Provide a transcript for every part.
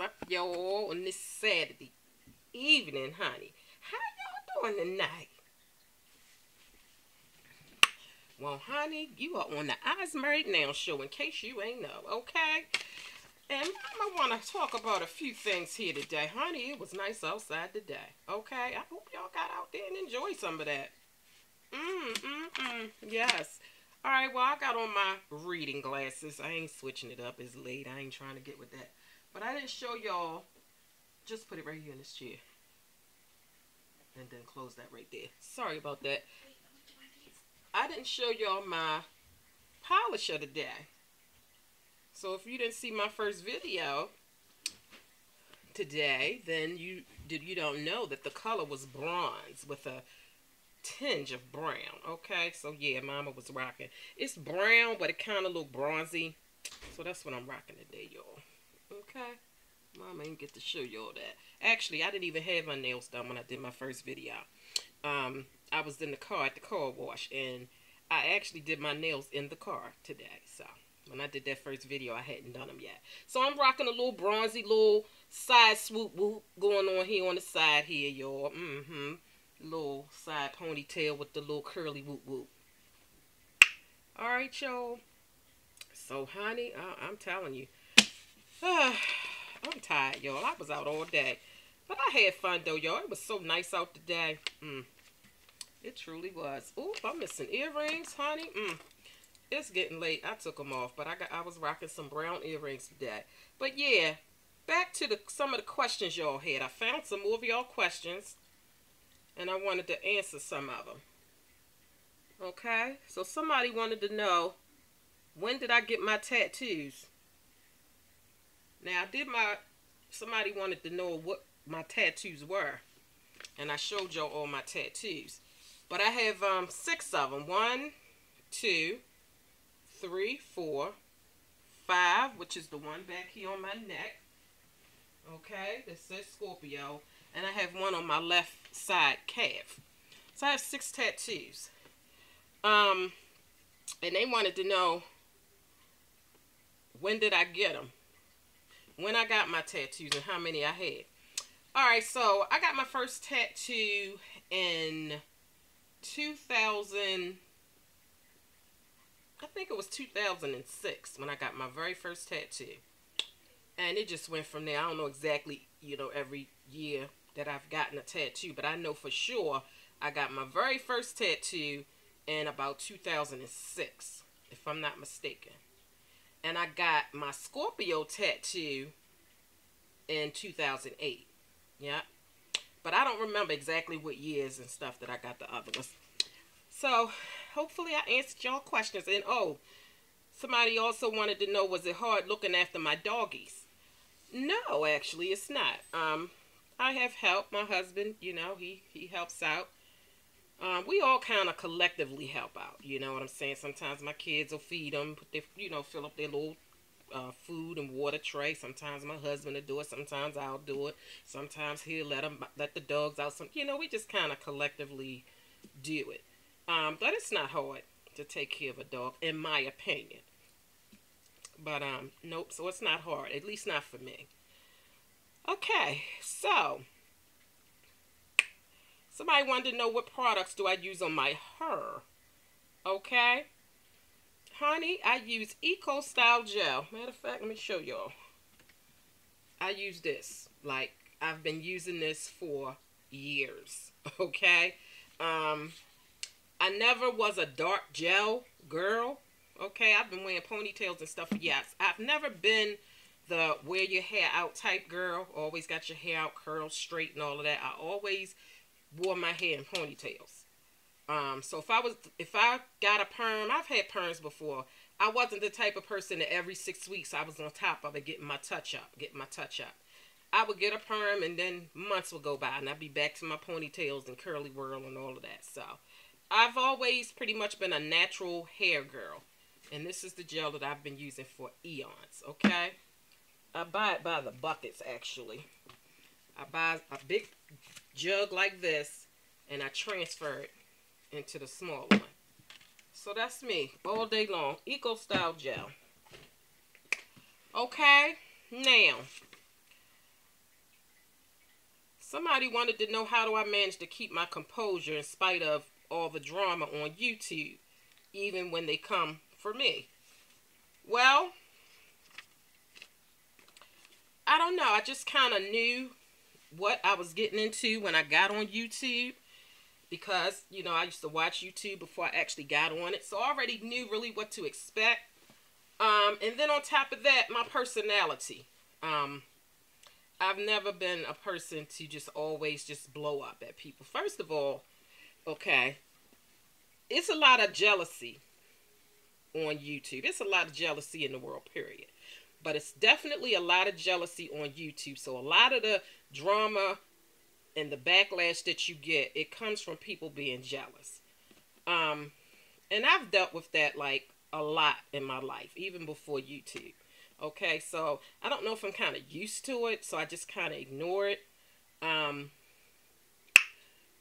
Up, y'all, on this Saturday evening, honey? How y'all doing tonight? Well, honey, you are on the Eyes Married Now show, in case you ain't know, okay? And I want to talk about a few things here today. Honey, it was nice outside today, okay? I hope y'all got out there and enjoyed some of that. Mm, mm, mm, yes. All right, well, I got on my reading glasses. I ain't switching it up. It's late. I ain't trying to get with that. But I didn't show y'all. Just put it right here in this chair. And then close that right there. Sorry about that. I didn't show y'all my polisher today. So if you didn't see my first video today, then you did you don't know that the color was bronze with a tinge of brown. Okay, so yeah, mama was rocking. It's brown, but it kind of look bronzy. So that's what I'm rocking today, y'all. Okay? Mama ain't get to show y'all that. Actually, I didn't even have my nails done when I did my first video. Um, I was in the car at the car wash, and I actually did my nails in the car today. So, when I did that first video, I hadn't done them yet. So, I'm rocking a little bronzy little side swoop whoop going on here on the side here, y'all. Mm-hmm. Little side ponytail with the little curly whoop whoop. Alright, y'all. So, honey, I I'm telling you, I'm tired, y'all. I was out all day. But I had fun, though, y'all. It was so nice out today. Mm. It truly was. Ooh, I'm missing earrings, honey. Mm. It's getting late. I took them off, but I got I was rocking some brown earrings today. But yeah, back to the some of the questions y'all had. I found some more of y'all questions, and I wanted to answer some of them. Okay, so somebody wanted to know when did I get my tattoos? Now, I did my, somebody wanted to know what my tattoos were. And I showed y'all all my tattoos. But I have um, six of them. One, two, three, four, five, which is the one back here on my neck. Okay, this says Scorpio. And I have one on my left side calf. So I have six tattoos. Um, and they wanted to know when did I get them? When I got my tattoos and how many I had. Alright, so I got my first tattoo in 2000, I think it was 2006 when I got my very first tattoo. And it just went from there. I don't know exactly, you know, every year that I've gotten a tattoo, but I know for sure I got my very first tattoo in about 2006, if I'm not mistaken and I got my Scorpio tattoo in 2008. Yeah. But I don't remember exactly what years and stuff that I got the other ones. So, hopefully I answered y'all questions. And, oh, somebody also wanted to know, was it hard looking after my doggies? No, actually, it's not. Um, I have help. My husband, you know, he, he helps out. Um, we all kind of collectively help out. You know what I'm saying? Sometimes my kids will feed them, put their, you know, fill up their little uh, food and water tray. Sometimes my husband will do it. Sometimes I'll do it. Sometimes he'll let them let the dogs out. Some, you know, we just kind of collectively do it. Um, but it's not hard to take care of a dog, in my opinion. But um, nope. So it's not hard, at least not for me. Okay, so Somebody wanted to know what products do I use on my hair. Okay. Honey, I use Eco Style Gel. Matter of fact, let me show y'all. I use this. Like, I've been using this for years. Okay. Um, I never was a dark gel girl. Okay. I've been wearing ponytails and stuff. Yes. I've never been the wear your hair out type girl. Always got your hair out curled straight and all of that. I always wore my hair in ponytails. Um, so if I was, if I got a perm, I've had perms before. I wasn't the type of person that every six weeks I was on top of it getting my touch up, getting my touch up. I would get a perm and then months would go by and I'd be back to my ponytails and curly whirl and all of that. So I've always pretty much been a natural hair girl. And this is the gel that I've been using for eons, okay? I buy it by the buckets, actually. I buy a big jug like this and I transfer it into the small one. So that's me all day long. Eco Style Gel. Okay, now, Somebody wanted to know how do I manage to keep my composure in spite of all the drama on YouTube, even when they come for me. Well, I don't know. I just kind of knew what I was getting into when I got on YouTube because, you know, I used to watch YouTube before I actually got on it. So I already knew really what to expect. Um, and then on top of that, my personality. Um, I've never been a person to just always just blow up at people. First of all, okay, it's a lot of jealousy on YouTube. It's a lot of jealousy in the world, period. But it's definitely a lot of jealousy on YouTube. So a lot of the drama and the backlash that you get, it comes from people being jealous. Um, and I've dealt with that like a lot in my life, even before YouTube. Okay, so I don't know if I'm kind of used to it, so I just kind of ignore it. Um,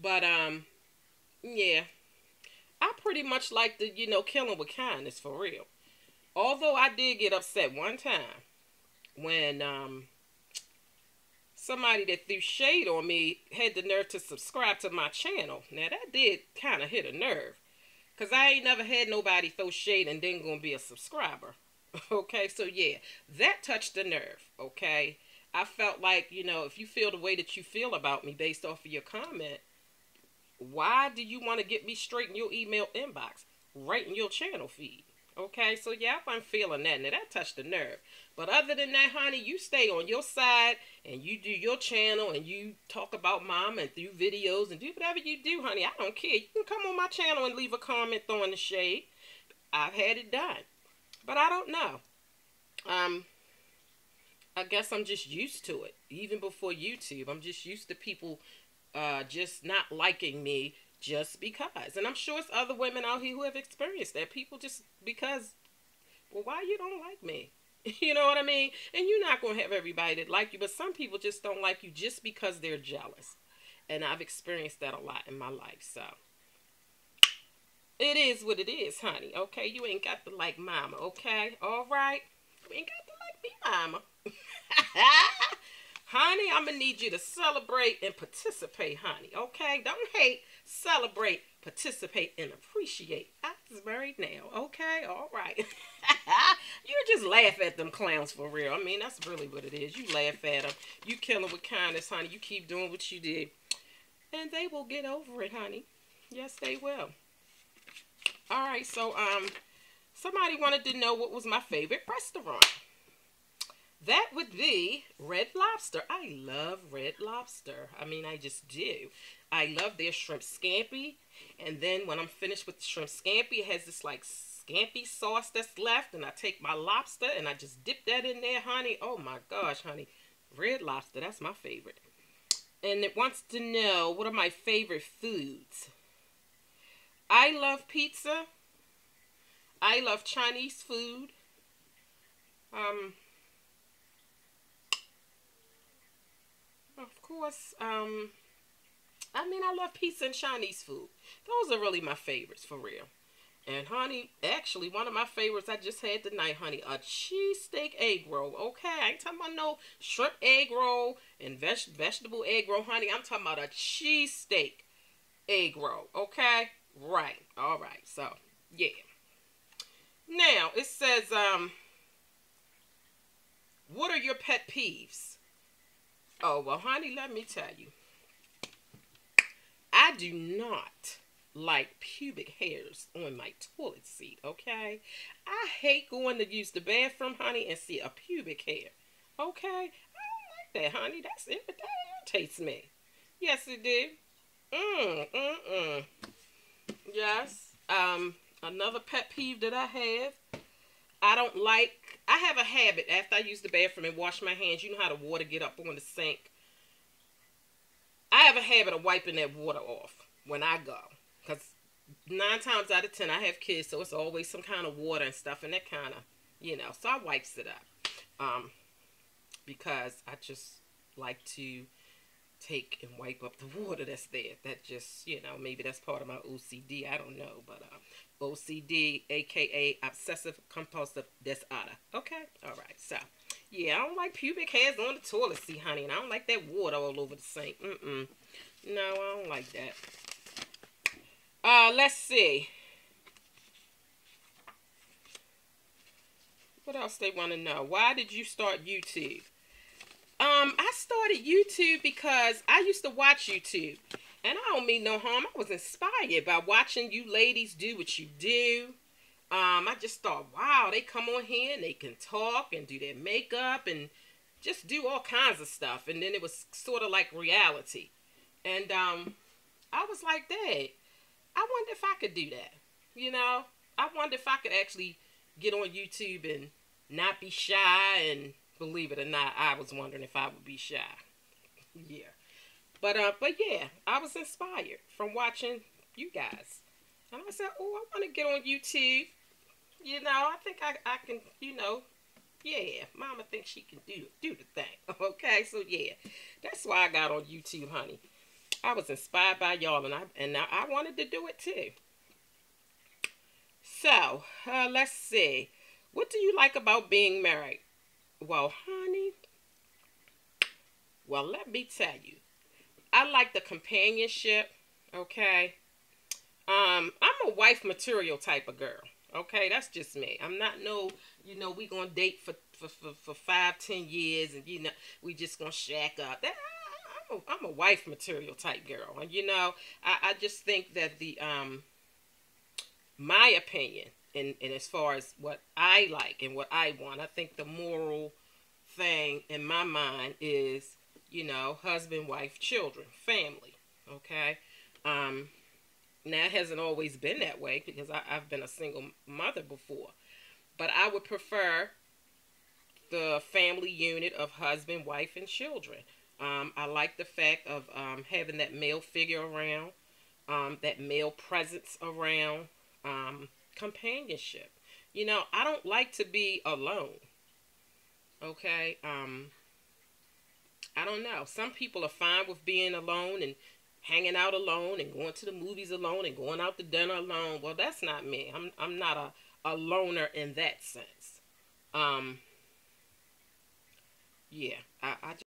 but um, yeah, I pretty much like the you know killing with kindness for real. Although I did get upset one time when um somebody that threw shade on me had the nerve to subscribe to my channel. Now that did kind of hit a nerve. Cause I ain't never had nobody throw shade and then gonna be a subscriber. Okay, so yeah, that touched the nerve. Okay, I felt like you know if you feel the way that you feel about me based off of your comment, why do you want to get me straight in your email inbox, right in your channel feed? Okay, so yeah, I'm feeling that. Now that touched the nerve. But other than that, honey, you stay on your side and you do your channel and you talk about mom and through videos and do whatever you do, honey. I don't care. You can come on my channel and leave a comment throwing the shade. I've had it done. But I don't know. Um, I guess I'm just used to it. Even before YouTube, I'm just used to people uh, just not liking me just because. And I'm sure it's other women out here who have experienced that. People just because, well, why you don't like me? you know what I mean? And you're not going to have everybody that like you, but some people just don't like you just because they're jealous. And I've experienced that a lot in my life. So it is what it is, honey. Okay, you ain't got to like mama. Okay, all right. You ain't got to like me, mama. honey, I'm gonna need you to celebrate and participate, honey. Okay, don't hate, celebrate, participate, and appreciate. I was married now. Okay, all right. you just laugh at them clowns for real. I mean, that's really what it is. You laugh at them. You kill them with kindness, honey. You keep doing what you did, and they will get over it, honey. Yes, they will. All right, so um, somebody wanted to know what was my favorite restaurant. That would be Red Lobster. I love Red Lobster. I mean, I just do. I love their shrimp scampi. And then when I'm finished with the shrimp scampi, it has this like scampi sauce that's left. And I take my lobster and I just dip that in there, honey. Oh my gosh, honey. Red Lobster, that's my favorite. And it wants to know what are my favorite foods. I love pizza. I love Chinese food. Um, of course, um, I mean, I love pizza and Chinese food. Those are really my favorites, for real. And honey, actually, one of my favorites I just had tonight, honey, a cheesesteak egg roll. Okay, I ain't talking about no shrimp egg roll and veg vegetable egg roll, honey. I'm talking about a cheesesteak egg roll. Okay, right. All right. So yeah. Now it says, um, what are your pet peeves? Oh well, honey, let me tell you. I do not like pubic hairs on my toilet seat, okay? I hate going to use the bathroom, honey, and see a pubic hair, okay? I don't like that, honey. That's it. That irritates me. Yes, it did. Mm, mm, mm. Yes. Um, another pet peeve that I have, I don't like, I have a habit after I use the bathroom and wash my hands. You know how the water get up on the sink? I have a habit of wiping that water off when I go. Because nine times out of ten, I have kids, so it's always some kind of water and stuff, and that kind of, you know, so I wipes it up. Um, because I just like to take and wipe up the water that's there. That just, you know, maybe that's part of my OCD. I don't know. But uh, OCD, aka obsessive compulsive disorder. Okay? All right. So, Yeah, I don't like pubic hairs on the toilet seat, honey. And I don't like that water all over the sink. Mm-mm. No, I don't like that. Uh, let's see. What else they want to know? Why did you start YouTube? Started YouTube because I used to watch YouTube. And I don't mean no harm. I was inspired by watching you ladies do what you do. Um, I just thought, wow, they come on here and they can talk and do their makeup and just do all kinds of stuff. And then it was sort of like reality. And um, I was like, Dad, I wonder if I could do that. You know, I wonder if I could actually get on YouTube and not be shy. And believe it or not, I was wondering if I would be shy. Yeah. But uh, but yeah, I was inspired from watching you guys. And I said, oh, I want to get on YouTube. You know, I think I, I can, you know, yeah, mama thinks she can do, do the thing. Okay, so yeah, that's why I got on YouTube, honey. I was inspired by y'all, and I and now I wanted to do it too. So, uh, let's see. What do you like about being married? Well, honey, well, let me tell you. I like the companionship, okay? Um, I'm a wife material type of girl. Okay, that's just me. I'm not no, you know, we gonna date for for, for, for five, ten years, and you know, we just gonna shack up. That I'm a, I'm a wife material type girl, and you know, I, I just think that the um, my opinion, and and as far as what I like and what I want, I think the moral thing in my mind is, you know, husband, wife, children, family. Okay, um now, it hasn't always been that way because I, I've been a single mother before. But I would prefer the family unit of husband, wife, and children. Um, I like the fact of um, having that male figure around, um, that male presence around, um, companionship. You know, I don't like to be alone. Okay? Um, I don't know. Some people are fine with being alone and hanging out alone and going to the movies alone and going out to dinner alone. Well, that's not me. I'm I'm not a, a loner in that sense. Um yeah, I, I